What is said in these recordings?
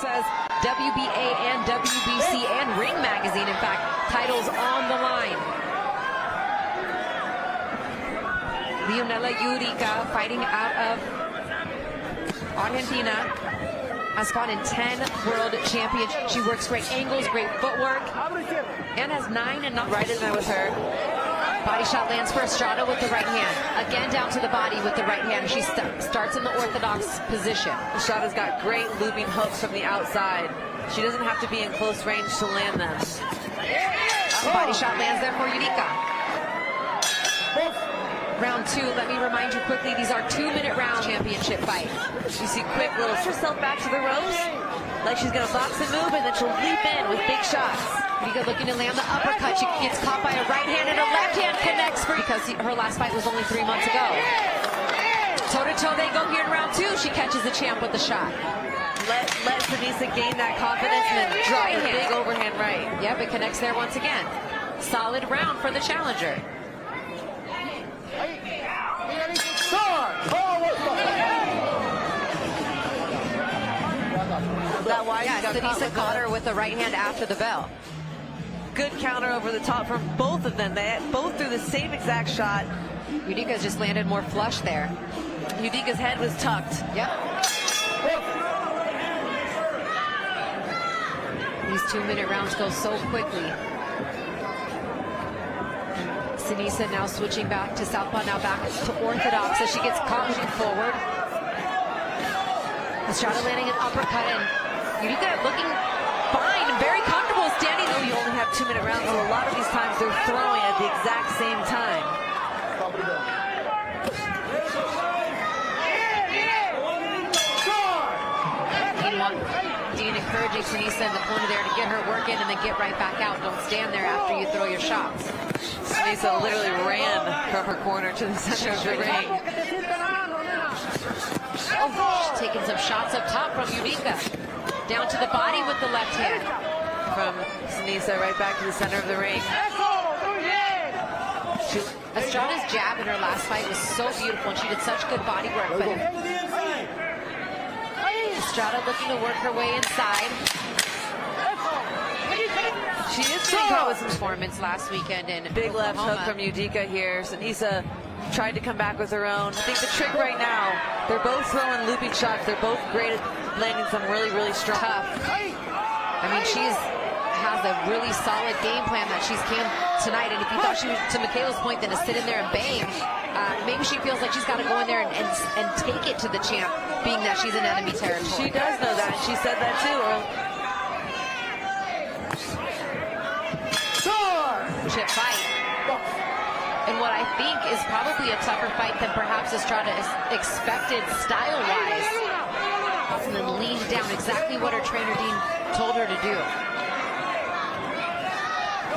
says WBA and WBC and Ring Magazine, in fact, titles on the line. Leonela Yudica fighting out of Argentina has fought in 10 world championships. She works great angles, great footwork, and has nine and not right in there with her. Body shot lands for Estrada with the right hand. Again down to the body with the right hand. She st starts in the orthodox position. Estrada's got great looping hooks from the outside. She doesn't have to be in close range to land them. Body shot lands there for Yudica. Round two, let me remind you quickly, these are two-minute round championship fight. You see quick little herself back to the ropes, like she's gonna box and move, and then she'll leap in with big shots. Yudica looking to land the uppercut. She gets caught by a right hand and a left hand connects for because her last fight was only three months ago. Toe to toe they go here in round two. She catches the champ with the shot. Let let Seniesa gain that confidence and then drop a big overhand right. Yep, it connects there once again. Solid round for the challenger. That wide yeah, Seniesa caught her with the right hand after the bell. Good counter over the top from both of them. They both threw the same exact shot. Yudica's just landed more flush there. Yudica's head was tucked. Yep. These two-minute rounds go so quickly. Seniesa now switching back to southpaw, now back to orthodox as she gets caught moving forward. Estrada landing an uppercut and Yudica looking fine and very comfortable standing. though you only have two-minute rounds, so a lot of these times they're throwing at the exact same time. Dean encouraging Seniesa in the corner there to get her working and then get right back out. Don't stand there after you throw your shots. Seniesa literally ran from her corner to the center of the ring. Oh, she's taking some shots up top from Yudica. Down to the body with the left hand. From Seniesa right back to the center of the ring. She, Estrada's jab in her last fight was so beautiful and she did such good body work. But Estrada looking to work her way inside. She is with some performance last weekend in Big left hook from Yudica here. Seniesa tried to come back with her own. I think the trick right now, they're both throwing looping shots. They're both great at landing some really, really strong. Tough. I mean, she's has a really solid game plan that she's came tonight. And if you thought she was, to Michaela's point, then to sit in there and bang, uh, maybe she feels like she's got to go in there and, and, and take it to the champ, being that she's in enemy territory. She does know that. She said that too. Chip fight. And what I think is probably a tougher fight than perhaps Estrada expected style-wise. And then leaned down, exactly what her trainer Dean told her to do.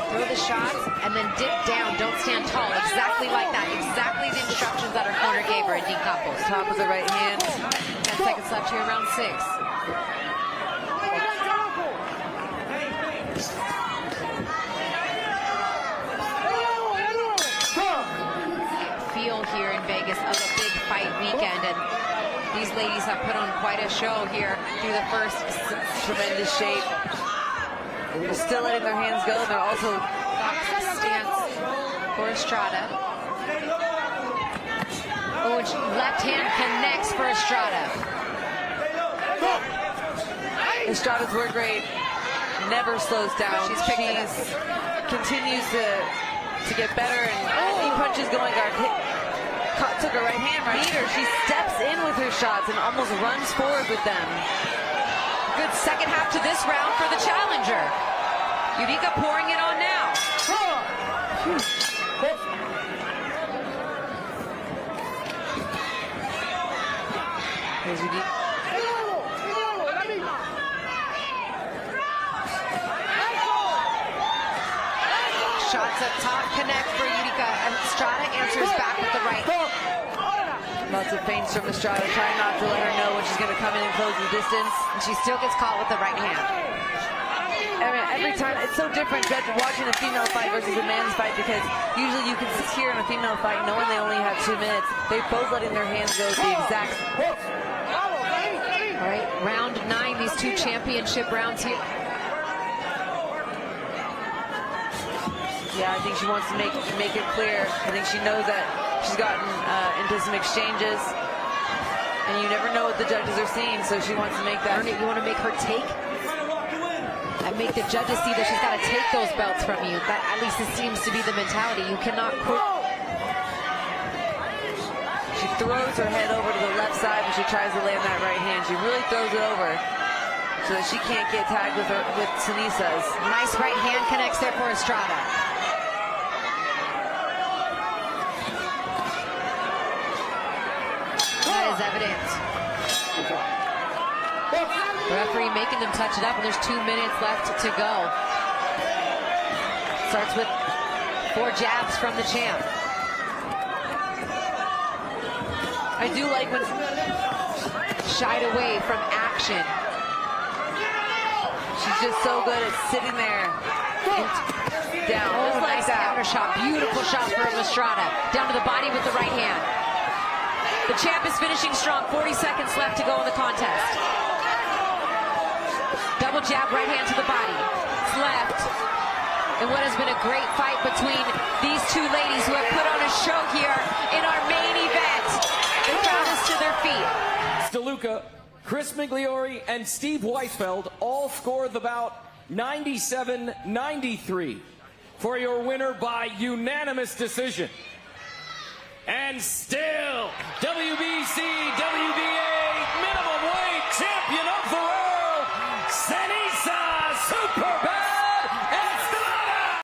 Throw the shots and then dip down, don't stand tall, exactly like that. Exactly the instructions that her corner gave her in Dean Campos. Top of the right hand. 10 seconds left here round six. Feel here in Vegas of a big fight weekend and these ladies have put on quite a show here through the first tremendous shape. They're still letting their hands go. They're also stance for Estrada. Oh, left hand connects for Estrada. Estrada's work rate never slows down. She's, She's continues to to get better and oh. knee punches going. Guard hit, caught, took her right hand right here. She steps in with her shots and almost runs forward with them. Good second half to this round for the challenger. Yudica pouring it on now. Oh. Here's Shots up top connect for Yudica. And Estrada answers back with the right. Lots of feints from Estrada, trying not to let her know when she's going to come in and close the distance. And she still gets caught with the right hand. Every time, it's so different watching a female fight versus a man's fight because usually you can hear in a female fight knowing they only have two minutes, they're both letting their hands go the exact. All right, round nine, these two championship rounds here. Yeah, I think she wants to make make it clear. I think she knows that she's gotten uh, into some exchanges, and you never know what the judges are seeing, so she wants to make that. Earn it, you want to make her take and make the judges see that she's got to take those belts from you. That at least it seems to be the mentality. You cannot quit. She throws her head over to the left side when she tries to land that right hand. She really throws it over so that she can't get tagged with her with Seniesa's. Nice right hand connects there for Estrada. Evident. Referee making them touch it up, and there's two minutes left to go. Starts with four jabs from the champ. I do like when Shied away from action. she's just so good at sitting there down. Oh, just like nice counter shot. Beautiful shot from Estrada. Down to the body with the right hand. The champ is finishing strong. 40 seconds left to go in the contest. Double jab, right hand to the body. Left. And what has been a great fight between these two ladies who have put on a show here in our main event. They found us to their feet. DeLuca, Chris Migliore, and Steve Weisfeld all scored the bout 97-93 for your winner by unanimous decision. And still, WBC, WBA